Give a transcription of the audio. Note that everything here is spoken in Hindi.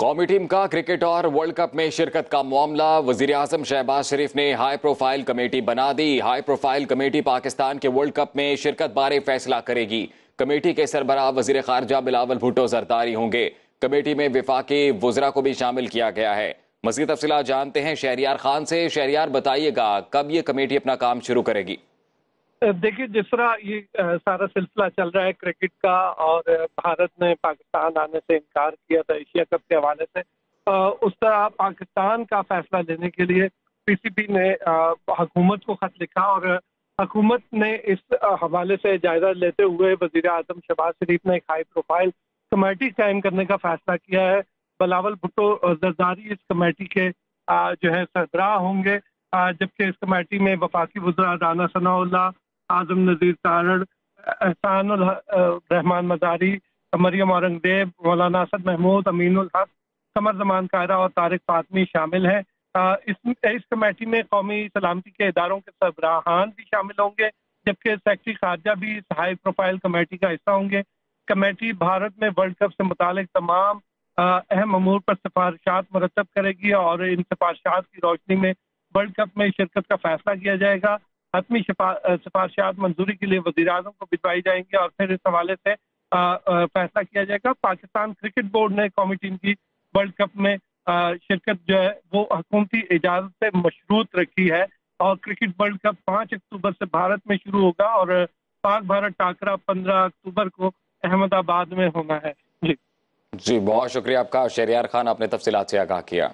कौमी टीम का क्रिकेट और वर्ल्ड कप में शिरकत का मामला। वज़ीर आज़म शहबाज शरीफ ने हाई प्रोफ़ाइल कमेटी बना दी। हाई प्रोफ़ाइल कमेटी पाकिस्तान के वर्ल्ड कप में शिरकत बारे फैसला करेगी। कमेटी के सरबराह वज़ीर खारजा बिलावल भुट्टो जरदारी होंगे। कमेटी में विफाकी वजरा को भी शामिल किया गया है। मजीद तफसीला जानते हैं शहरियार खान से। शहरियार, बताइएगा, कब ये कमेटी अपना काम शुरू करेगी? देखिए जिस तरह ये सारा सिलसिला चल रहा है क्रिकेट का और भारत ने पाकिस्तान आने से इनकार किया था, एशिया कप के हवाले से। उस तरह पाकिस्तान का फैसला लेने के लिए पीसीबी ने हुकूमत को खत लिखा और हुकूमत ने इस हवाले से जायजा लेते हुए वज़ीर अजम शहबाज शरीफ ने एक हाई प्रोफ़ाइल कमेटी कायम करने का फैसला किया है। बलावल भुट्टो जरदारी इस कमेटी के जो है सरबराह होंगे। जबकि इस कमेटी में वफाकी वजरा राना सनाउल्ला आज़म नज़ीर तारड़ एहसान रहमान मजारी मरियम औरंगज़ेब, मौलाना असद महमूद अमीन हक कमर जमान कायरा और तारक फातमी शामिल हैं। इस इस कमेटी में कौमी सलामती के इदारों के सरबराहान भी शामिल होंगे, जबकि सेक्रेटरी खारजा भी इस हाई प्रोफ़ाइल कमेटी का हिस्सा होंगे। कमेटी भारत में वर्ल्ड कप से मुतल तमाम अहम अमूर पर सिफारिशात मरतब करेगी और इन सिफारिशात की रोशनी में वर्ल्ड कप में शिरकत का फैसला किया जाएगा। हतमी सिफारशात मंजूरी के लिए वजी अजम को भिजवाई जाएँगी और फिर इस हवाले से फैसला किया जाएगा। पाकिस्तान क्रिकेट बोर्ड ने कौमी टीम की वर्ल्ड कप में शिरकत जो है, वो हकूमती इजाज़त से मशरूत रखी है और क्रिकेट वर्ल्ड कप पाँच अक्टूबर से भारत में शुरू होगा और पाक भारत टाकरा पंद्रह अक्टूबर को अहमदाबाद में होना है। जी। जी, बहुत शुक्रिया आपका। शरियार खान, आपने तफसीत से आगाह किया।